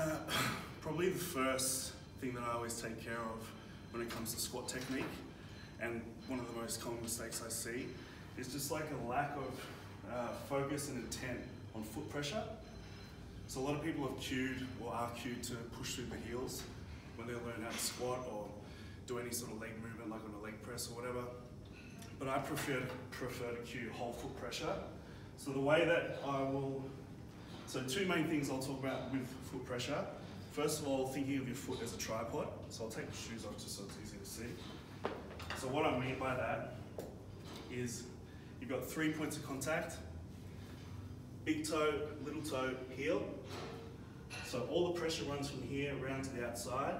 Uh, probably the first thing that I always take care of when it comes to squat technique, and one of the most common mistakes I see, is just like a lack of uh, focus and intent on foot pressure. So a lot of people have cued or are cued to push through the heels when they learn how to squat or do any sort of leg movement like on a leg press or whatever. But I prefer, prefer to cue whole foot pressure. So the way that I will, so two main things I'll talk about with foot pressure. First of all, thinking of your foot as a tripod. So I'll take the shoes off just so it's easy to see. So what I mean by that is you've got three points of contact, big toe, little toe, heel. So all the pressure runs from here around to the outside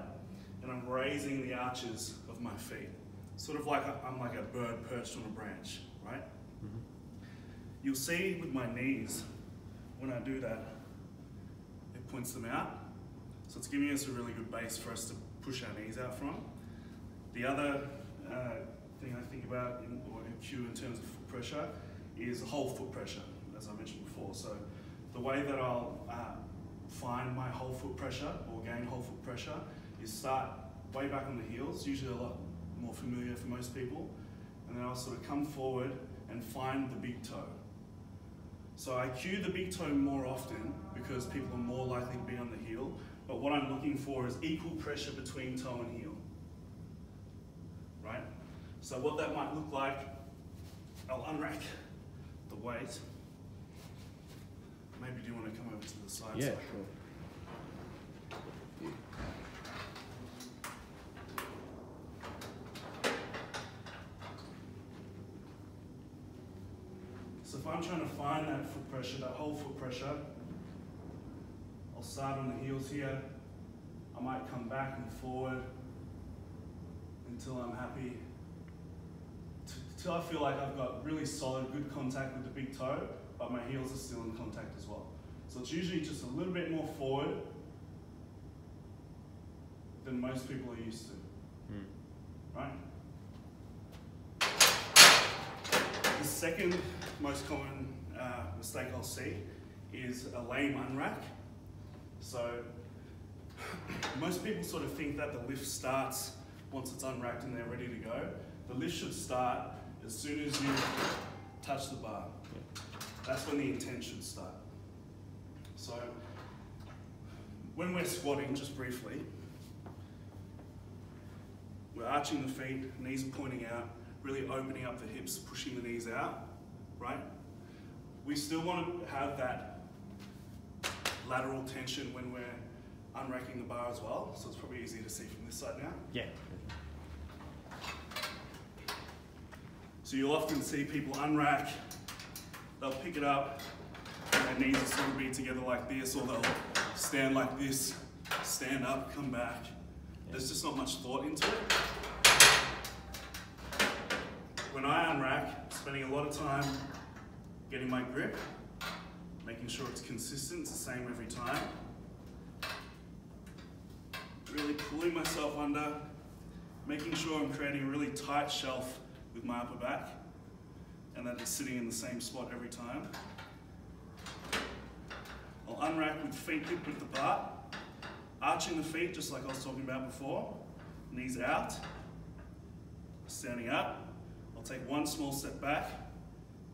and I'm raising the arches of my feet. Sort of like i am like a bird perched on a branch, right? Mm -hmm. You'll see with my knees, when I do that, it points them out. So it's giving us a really good base for us to push our knees out from. The other uh, thing I think about in, or in cue in terms of foot pressure is whole foot pressure, as I mentioned before. So the way that I'll uh, find my whole foot pressure or gain whole foot pressure is start way back on the heels, usually a lot more familiar for most people, and then I'll sort of come forward and find the big toe. So I cue the big toe more often because people are more likely to be on the heel, but what I'm looking for is equal pressure between toe and heel. Right? So what that might look like, I'll unrack the weight. Maybe do you want to come over to the side? Yeah, so sure. So if I'm trying to find that foot pressure, that whole foot pressure, I'll start on the heels here. I might come back and forward until I'm happy, until I feel like I've got really solid, good contact with the big toe, but my heels are still in contact as well. So it's usually just a little bit more forward than most people are used to, hmm. right? The second most common uh, mistake I'll see is a lame unrack. So most people sort of think that the lift starts once it's unracked and they're ready to go. The lift should start as soon as you touch the bar. That's when the intent should start. So when we're squatting, just briefly, we're arching the feet, knees are pointing out, really opening up the hips, pushing the knees out, right? We still want to have that lateral tension when we're unracking the bar as well, so it's probably easier to see from this side now. Yeah. So you'll often see people unrack, they'll pick it up, and their knees will sort of be together like this, or they'll stand like this, stand up, come back. There's just not much thought into it when I unrack, spending a lot of time getting my grip, making sure it's consistent, it's the same every time. Really pulling myself under, making sure I'm creating a really tight shelf with my upper back and that it's sitting in the same spot every time. I'll unrack with feet hip width apart, arching the feet just like I was talking about before, knees out, standing up, I'll take one small step back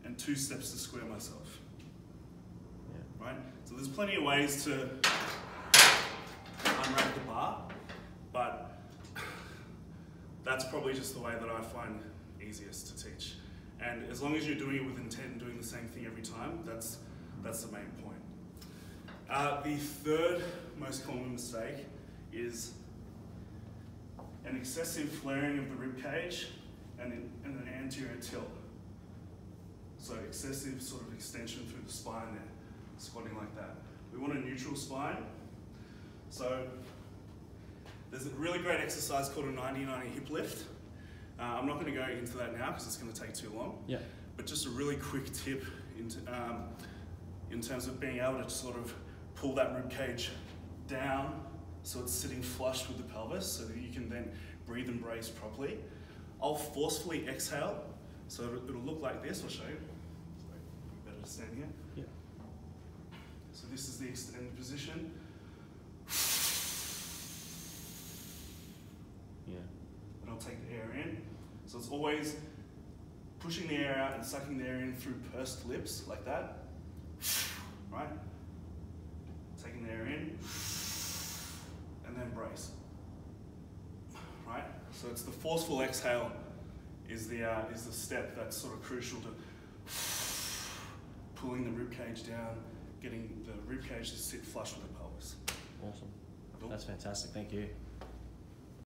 and two steps to square myself. Yeah. Right? So there's plenty of ways to unrack the bar, but that's probably just the way that I find easiest to teach. And as long as you're doing it with intent and doing the same thing every time, that's, that's the main point. Uh, the third most common mistake is an excessive flaring of the rib cage and, in, and an anterior tilt. So excessive sort of extension through the spine there, squatting like that. We want a neutral spine. So there's a really great exercise called a 90-90 hip lift. Uh, I'm not going to go into that now because it's going to take too long. Yeah. But just a really quick tip into, um, in terms of being able to sort of pull that rib cage down so it's sitting flush with the pelvis so that you can then breathe and brace properly. I'll forcefully exhale. So it'll, look like this. I'll show you. Better to stand here. Yeah. So this is the extended position. Yeah. And I'll take the air in. So it's always pushing the air out and sucking the air in through pursed lips, like that. Right? Taking the air in. And then brace. So it's the forceful exhale is the uh, is the step that's sort of crucial to pulling the rib cage down, getting the rib cage to sit flush with the pelvis. Awesome. Cool. That's fantastic. Thank you.